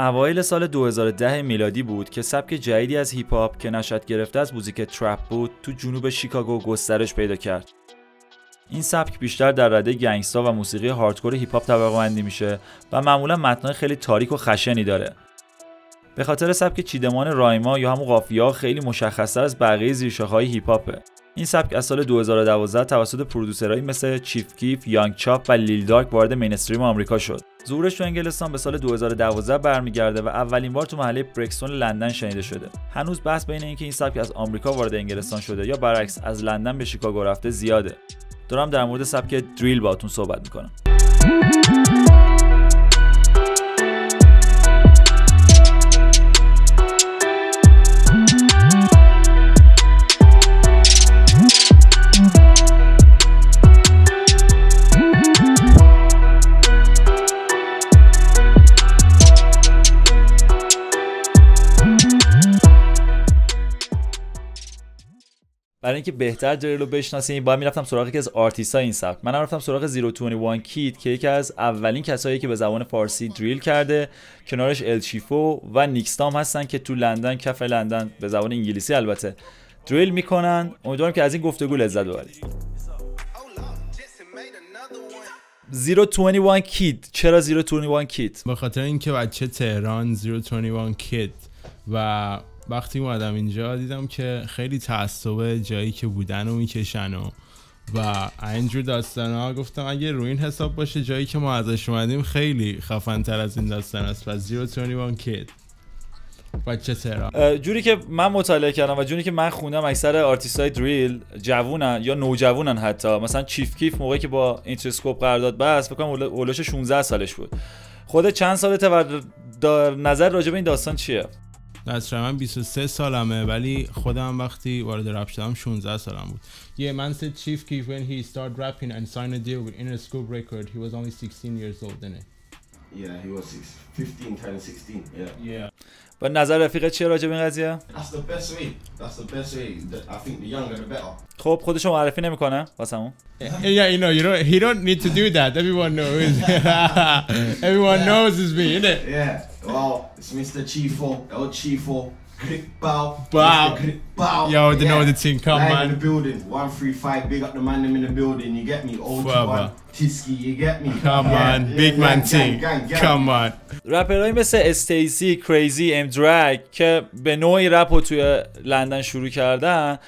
اوایل سال 2010 میلادی بود که سبک جدیدی از هیپ هاپ که نشأت گرفته از موزیک ترپ بود تو جنوب شیکاگو گسترش پیدا کرد. این سبک بیشتر در رده gangsta و موسیقی hardcore هیپ هاپ طبقه بندی میشه و معمولا متنای خیلی تاریک و خشنی داره. به خاطر سبک چیدمان rhyme ها یا همون قافیه خیلی مشخصتر از بقیه زیرشاخه‌های هیپ هاپه. این سبک از سال 2012 توسط producer هایی مثل چیف کیف، یانگ چاپ و لیل دارک وارد mainstream آمریکا شد. ظهورش تو انگلستان به سال 2012 برمیگرده و اولین بار تو محله برکستون لندن شنیده شده. هنوز بحث بین اینکه این سبک از آمریکا وارد انگلستان شده یا برعکس از لندن به شیکاگو رفته زیاده. دارم در مورد سبک دریل باهاتون صحبت می‌کنم. اینکه بهتر دریل رو بشناسیم باید می‌رفتم سراغ یکی از آرتیست های این سبک. من رفتم سراغ 021 Kid که یکی از اولین کسایی که به زبان فارسی دریل کرده کنارش الچیفو و نیکستام هستن که تو لندن کف لندن به زبان انگلیسی البته دریل می‌کنن. امیدوارم که از این گفتگو لذت ببرید. 021 Kid چرا 021 Kid به خاطر اینکه بچه تهران 021 Kid و وقتی اومدم اینجا دیدم که خیلی تعصب جایی که بودن و می‌کشن و و اینجور داستان ها گفتم اگه روی این حساب باشه جایی که ما ازش اومدیم خیلی خفن تر از این داستان است. و 021 Kid بچه تهران؟ جوری که من مطالعه کردم و جوری که من خوندم اکثر آرتیست های دریل جوونن یا نوجوونن حتی. مثلا چیف کیف موقعی که با اینترسکوپ قرارداد بس بکنم اولش 16 سالش بود. خود چند سالته و نظر راجع به این داستان چیه؟ دستر من 23 سالمه ولی خودم وقتی وارد رپ شدم 16 سالم بود Yeah, man said Chief Keef when he started rapping and signed a deal with Interscope Record, he was only 16 years old, didn't he? Yeah, he was six, 15, turning 16, yeah. Yeah. و نظر رفیقت چیه راجع به این قضیه؟ That's the best way. That's the best way. I think the younger the better. خب خودش رو معرفی نمی‌کنه واسمون؟ Yeah, you know, you don't, he don't need to do that. Everyone knows. Everyone knows it's me, isn't it? Yeah. Well, it's Mr. Chifo, El Chifo. Click bow. Bow. Click bow. Yo, they know the thing. Come, Live man. in the building. One three five. Big up the man them in the building. You get me? Old Forever. one. Tiski. You get me? Come Yeah, on, yeah, big gang, man gang, gang. Come on. رپرهایی مثل استیسی، کریزی، ام درگ که به نوعی رپ رو توی لندن شروع کردن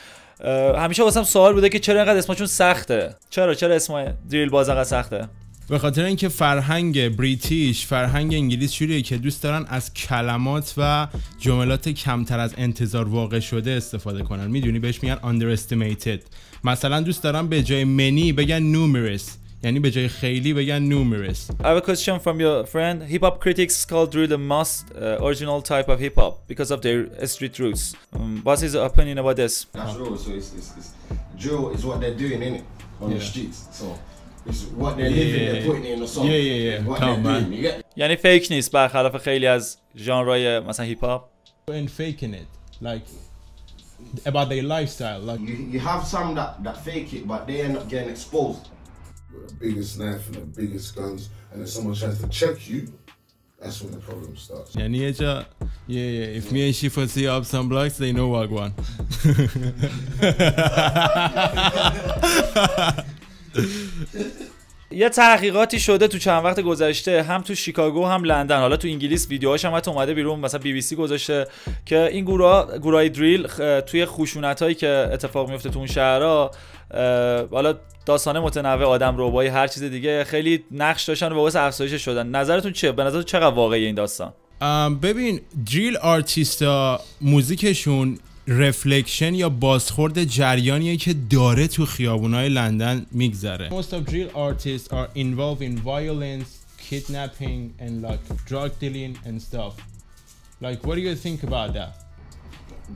همیشه واسم سوال بوده که چرا اینقدر اسمشون سخته چرا چرا اسم دریل باز انقدر سخته به خاطر اینکه فرهنگ بریتیش فرهنگ انگلیس جوریه که دوست دارن از کلمات و جملات کمتر از انتظار واقع شده استفاده کنن می‌دونی بهش میگن underestimated مثلا دوست دارن به جای منی بگن numerous یعنی به جای خیلی بگن numerous I have a question from your friend. Hip hop critics call drill the most uh, original type of hip hop because of their street roots. Um, what's his opinion about this? That's real. So it's, it's, it's drill is what they're doing in it on the Yeah. streets. So it's what they're living. Yeah. They're putting it in the song. Yeah, yeah, yeah. What Come they're on. doing. You get یعنی فیک نیست برخلاف خیلی از ژانرهای مثلا هیپ هاپ. and faking it like about their lifestyle like you, you have some that, that fake it, but they end up getting exposed. with the biggest knife and the biggest guns, and then someone tries to check you, that's when the problem starts. یعنی یه جا yeah yeah if me and Shifa see up some blocks they know what one یه تحقیقاتی شده تو چند وقت گذشته هم تو شیکاگو هم لندن. حالا تو انگلیس ویدیوهاش هم اومده بیرون مثلا بی بی سی گذاشته که این گروه گروهای دریل توی خشونت هایی که اتفاق میفته تو اون شهرها حالا داستانه متنوع آدم ربایی هر چیز دیگه خیلی نقش داشتن و باعث افزایش شدن. نظرتون چیه؟ به نظرتون چقدر واقعی این داستان؟ ببین دریل آرتیستا موزیکشون رفلکشن یا بازخورد جریانیه که داره تو خیابونای لندن میگذره Most of drill artists are involved in violence, kidnapping and like drug dealing and stuff. Like what do you think about that?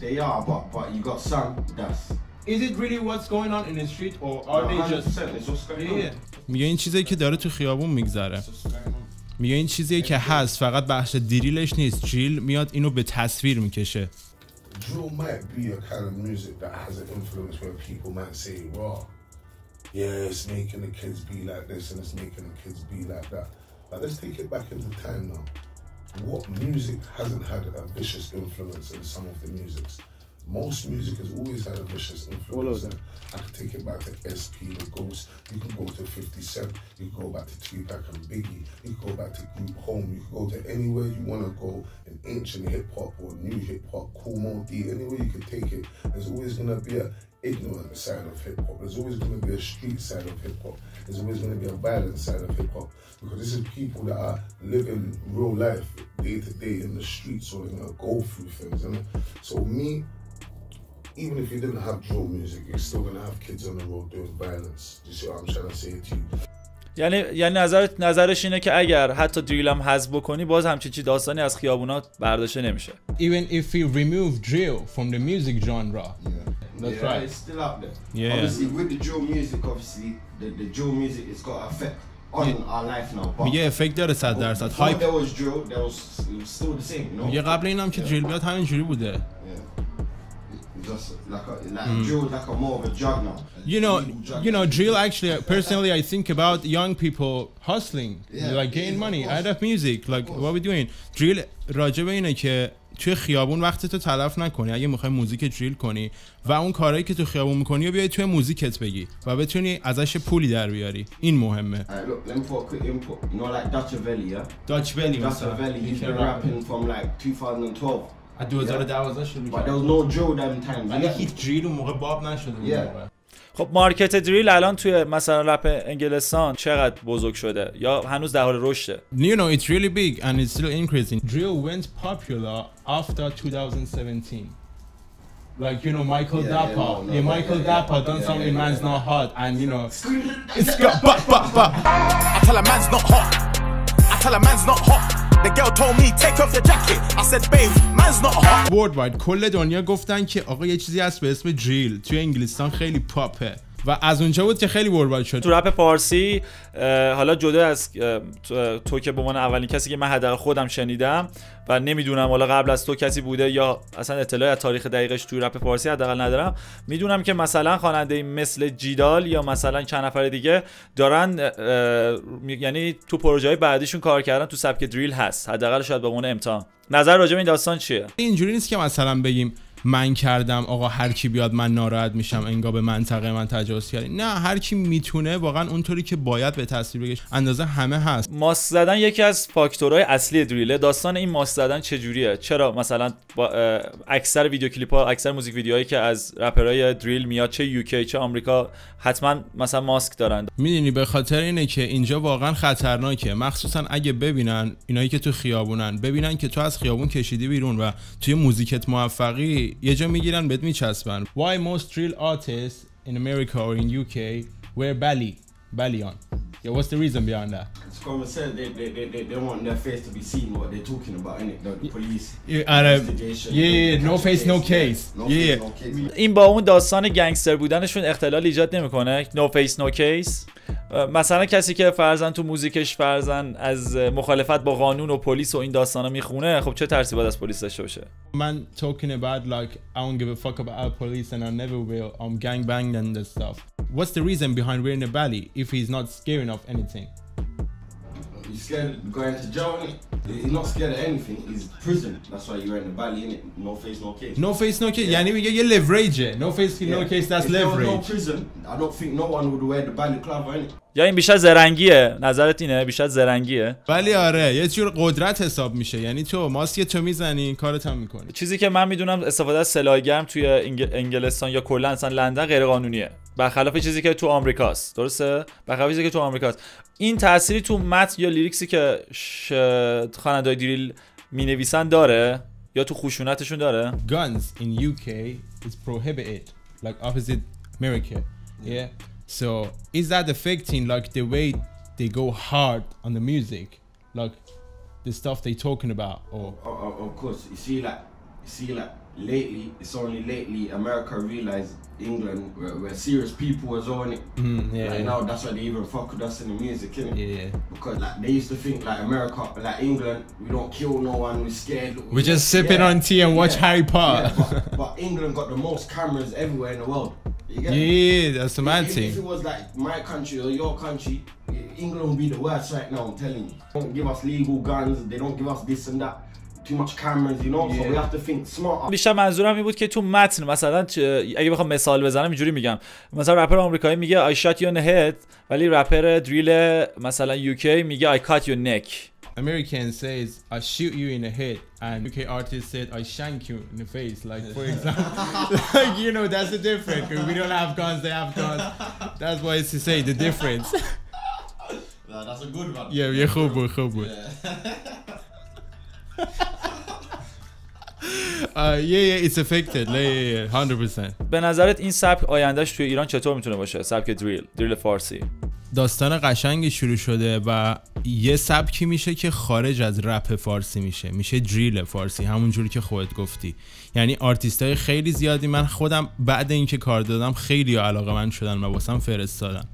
They are, but but you got some that's. Is it really what's going on in the street or are they 100% just it's what's going on. میگه این چیزی که داره تو خیابون میگذره. میگه این چیزیه که هست فقط بخش دریلش نیست دریل میاد اینو به تصویر می‌کشه Drill might be a kind of music that has an influence where people might say, "Raw, yeah, it's making the kids be like this and it's making the kids be like that." But let's take it back into time now. what music hasn't had a vicious influence in some of the musics? Most music has always had a vicious influence. I can take it back to SP, The Ghost. You can go to 50 Cent. You can go back to Tupac and Biggie. You can go back to Group Home. You can go to anywhere you want to go in ancient hip hop or new hip hop, cool mode D. Anywhere you can take it. There's always gonna be a ignorant side of hip hop. There's always going to be a street side of hip hop. There's always going to be a violent side of hip hop because this is people that are living real life day to day in the streets, or they're going to go through things. And so me, even if you didn't have drill music, you're still going to have kids on the road doing violence. Do you see what I'm trying to say to you? یعنی یعنی نظر نظرش اینه که اگر حتی دریل هم حذف بکنی باز همچین چی داستانی از خیابونات برداشته نمیشه Even if we remove drill from the music genre. Yeah. That's yeah, right. It's still up there. Yeah. Obviously, with the drill music, obviously, the, the drill music has got effect on our life now. But میگه افکت داره 100 درصد هایپ there was drill, there was it was still the same, you know. میگه قبل اینم که دریل بیاد همینجوری بوده Just like a, like drill, is like a more of a now. You know, drug. you know, drill. Actually, personally, I think about young people hustling, Yeah, like getting yeah, of money out of music. Like, course. what we doing? drill راجع به اینه که توی خیابون وقت تو تلف نکنی اگه می‌خوای موزیک دریل کنی و اون کارهایی که تو خیابون می‌کنی و بیای توی موزیکت بگی و بتونی ازش پولی در بیاری این مهمه Alright, look, let me put a quick input. You know, like Dutch Avelli, yeah? داچ بلی Dutch Avelli, he's been rapping from like 2012. 2012 شروع But there کرد was no drill them times. ولی? هیچ دریل اون موقع باب نشده Yeah. خب مارکت دریل الان توی مثلا رپ انگلستان چقدر بزرگ شده یا هنوز در حال رشده You know, it's really big and it's still increasing. Drill went popular after 2017. Like, you know, Michael Yeah, Dapper. yeah, no, no, yeah, Michael yeah, Dapper yeah, done yeah, something yeah, man's yeah. not hot. And, you know, it's got, but, but, but. I tell a man's not hot. I tell a man's not hot. The girl told me take off your jacket. I said, babe, man's not hot. Worldwide کل دنیا گفتن که آقا یه چیزی هست به اسم دریل توی انگلستان خیلی پاپه و از اونجا بود که خیلی worldwide شد. تو رپ پارسی اه، حالا جدا از تو- که به عنوان اولین کسی که من حداقل خودم شنیدم و نمی‌دونم حالا قبل از تو کسی بوده یا اصلا اطلاعی از تاریخ دقیقش تو رپ پارسی حداقل ندارم. می‌دونم که مثلا خواننده مثل جیدال یا مثلا چند نفر دیگه دارن یعنی تو پروژه های بعدیشون کار کردن تو سبک دریل هست. حداقل شاید به عنوان امتحان. نظر راجع به این داستان چیه؟ اینجوری نیست که مثلا بگیم من کردم آقا هر کی بیاد من ناراحت میشم انگار به منطقه من تجاوز کردی. نه هر کی می‌تونه واقعا اونطوری که باید به تصویر بگیره اندازه همه هست. ماست زدن یکی از فاکتورهای اصلی دریله. داستان این ماست زدن چجوریه؟ چرا مثلا با اکثر ویدیو کلیپ ها اکثر موزیک ویدیوهایی که از رپرهای دریل میاد چه یوکی چه آمریکا حتما مثلا ماسک دارن. می‌دونی به خاطر اینه که اینجا واقعا خطرناکه. مخصوصا اگه ببینن اینایی که تو خیابونن ببینن که تو از خیابون کشیدی بیرون و توی موزیکت موفقی یه جا میگیرن بهت میچسبن Why most drill artists in America or in UK wear belly belly on Yeah, what's the reason behind that? It's common sense. They, they, they, they, they want their face to be seen what they're talking about, innit? The, the police. آره investigation, yeah, yeah, no face no yeah. case No yeah face, no case. این با اون داستان گنگستر بودنشون اختلال ایجاد نمی‌کنه no face no case مثلا کسی که فرضا تو موزیکش فرضا از مخالفت با قانون و پلیس و این داستانا می‌خونه خب چه ترسی باید از پلیس داشته باشه man talking about like I don't give a fuck about our police and I never will. I'm gang banged and this stuff. What's the reason behind wearing a belly if he's not scaring of anything? He's scared of going to jail, innit? He's not scared of anything. He's prison. That's why you're wearing the belly, innit? No face, no case. No face, no case. یعنی میگه یه leverage. No face, no Yeah. case. That's if there was no leverage. prison, I don't think no one would wear the balaclava, innit? یا این بیشتر زرنگیه نظرت اینه بیشتر زرنگیه ولی آره یه جور قدرت حساب میشه یعنی تو ماسک تو می‌زنی کارت هم می‌کنی چیزی که من می‌دونم استفاده از سلاح گرم توی انگ- انگلستان یا کلا اصلا لندن غیر قانونیه برخلاف چیزی که تو آمریکاست درسته برخلاف چیزی که تو آمریکاست این تأثیری تو متن یا لیریکسی که ش... خواننده‌های دریل می‌نویسن داره یا تو خشونتشون داره guns in UK is prohibited, like opposite America. Yeah. So is that affecting like the way they go hard on the music, like the stuff they talking about, or Of, of, of course, you see, like, you see, like, lately, it's only lately America realized England we're, we're serious people as well, innit? Mm, yeah, Like yeah. now, that's why they even fuck with us in the music, innit? yeah, Because like they used to think like America, like England, we don't kill no one, we're scared. We're just sipping on tea and watch Harry Potter. Yeah, but, but England got the most cameras everywhere in the world. You get me? yeah, that's the mad If, thing. if it was like my country or your country, England would be the worst right now. I'm telling you. They don't give us legal guns. They don't give us this and that. Too much cameras, you know. So we have to think smart. بیشتر منظورم این بود که تو متن مثلا اگه بخوام مثال بزنم اینجوری میگم مثلا رپر آمریکایی میگه I shot you in the head ولی رپر دریل مثلا UK میگه I cut your neck American says I shoot you in the head and UK artist said I shank you in the face like for example like you know that's the difference we don't have guns they have guns that's why it's to say the difference that's a good one. yeah yeah خوب بود خوب بود Uh, yeah, yeah, it's affected. Yeah, yeah, yeah, 100%. به نظرت این سبک آیندهش توی ایران چطور می‌تونه باشه؟ سبک drill، drill فارسی. داستان قشنگی شروع شده و یه سبکی میشه که خارج از رپ فارسی میشه. میشه دریل فارسی همون جوری که خودت گفتی. یعنی آرتیست های خیلی زیادی من خودم بعد اینکه کار دادم خیلی علاقه من شدن و واسم فرستادن.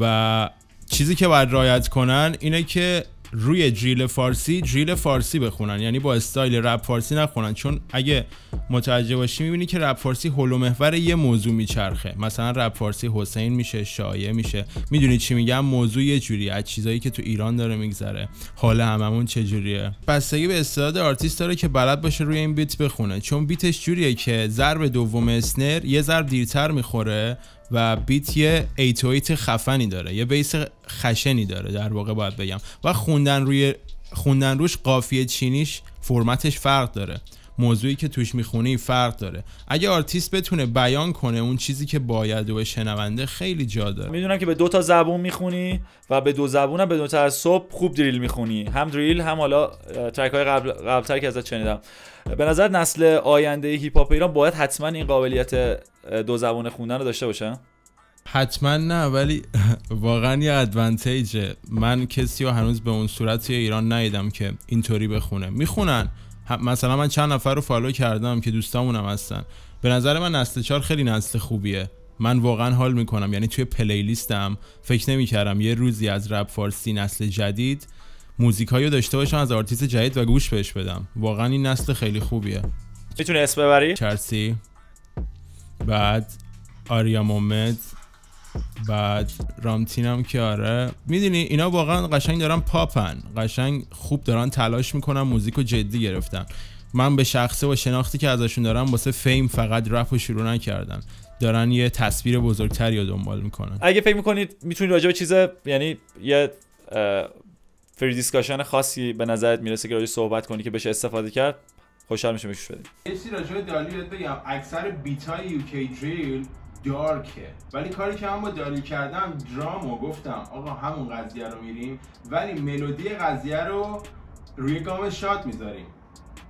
و چیزی که باید رعایت کنن اینه که روی دریل فارسی دریل فارسی بخونن. یعنی با استایل رپ فارسی نخونن. چون اگه متوجه باشی می‌بینی که رپ فارسی حول و محور یه موضوع میچرخه. مثلا رپ فارسی حسین میشه شایع میشه. می‌دونی چی میگم؟ موضوع یه جوری از چیزایی که تو ایران داره میگذره. حال هممون چجوریه بستگی به استعداد آرتیست داره که بلد باشه روی این beat بخونه. چون beat ش جوریه که ضرب دوم snare یه ضرب دیرتر می‌خوره. و beat یه eight-o-eight خفنی داره یه bass خشنی داره در واقع باید بگم. و خوندن روی خوندن روش قافیه چینیش فرمتش فرق داره. موضوعی که توش می‌خونی فرق داره. اگه آرتیست بتونه بیان کنه اون چیزی که باید و به شنونده خیلی جا داره. می‌دونم که به دو تا زبون می‌خونی و به دو زبون هم دو تا سبک خوب دریل می‌خونی. هم دریل هم حالا ترک های قبل قبلتر که ازت شنیدم. به نظر نسل آینده هیپ هاپ ایران باید حتما این قابلیت دو زبون خوندن رو داشته باشه؟ حتما نه ولی واقعا یه advantage ه من کسی رو هنوز به اون صورت توی ایران ندیدم که اینطوری بخونه. می‌خونن. مثلا من چند نفر رو follow کردم که دوستامونم هستن. به نظر من نسل چهار خیلی نسل خوبیه. من واقعا حال می‌کنم. یعنی توی playlist م فکر نمی‌کردم یه روزی از رپ فارسی نسل جدید موزیکایی رو داشته باشم از آرتیست جدید و گوش بهش بدم. واقعا این نسل خیلی خوبیه. می‌تونی اسم ببری؟ چرسی بعد آریا مومد. بعد رامتینم که آره. می‌دونی اینا واقعا قشنگ دارن پاپن. قشنگ خوب دارن تلاش می‌کنن موزیک رو جدی گرفتن. من به شخصه و شناختی که ازشون دارم واسه fame فقط رپ رو شروع نکردن دارن یه تصویر بزرگتری رو دنبال می‌کنن. اگه فکر می‌کنید می‌تونید راجع به چیز یعنی یه free discussion خاصی به نظرت می‌رسه که راجع صحبت کنی که بشه استفاده کرد خوشحال میشه بگوش بدید یه چیزی راجع به دالی بگم. اکثر بیت های یوکی دریل دارکه ولی کاری که من با دالی کردم درامو گفتم آقا همون قضیه رو میریم ولی ملودی قضیه رو روی گام شاد می‌ذاریم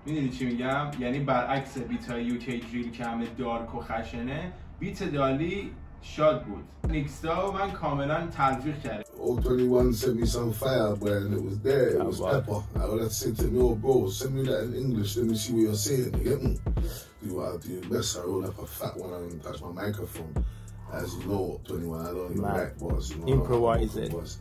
می‌دونی چی میگم یعنی برعکس بیت های یوکی دریل که همه دارک و خشنه بیت دالی شاد بود نیکستا و من کاملا تلفیق کردم Old 21 sent me some fire, boy, and it was there. It was wow. pepper. I would have said to me, oh, bro, send me that in English. Let me see what you're saying. You get me? Do what I do best. I roll up a fat one and touch my microphone. As you know, 21, I don't even Man. write bars. You know, Improvise I don't it. bars.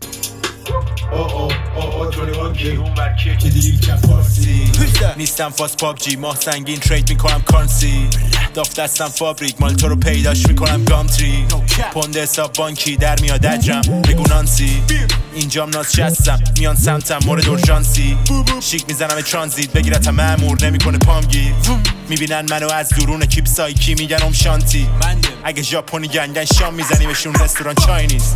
نیستم فاس پاک جی ماه سنگین ترید می‌کنم کارنسی داف دستم فابریک مال تو رو پیداش می‌کنم گامتری پوند حساب بانکی در میاد اجرم بگو نانسی اینجام ناز شستم. میان سمتم مورد اورژانسی. شیک می‌زنم ترانزیت. بگیرتم مامور نمی‌کنه پام گیر می‌بینن منو از درون کیپ سایکی میگن ام شانتی. اگه ژاپنی گنگن شام میزنیمشون. رستوران چاینیز.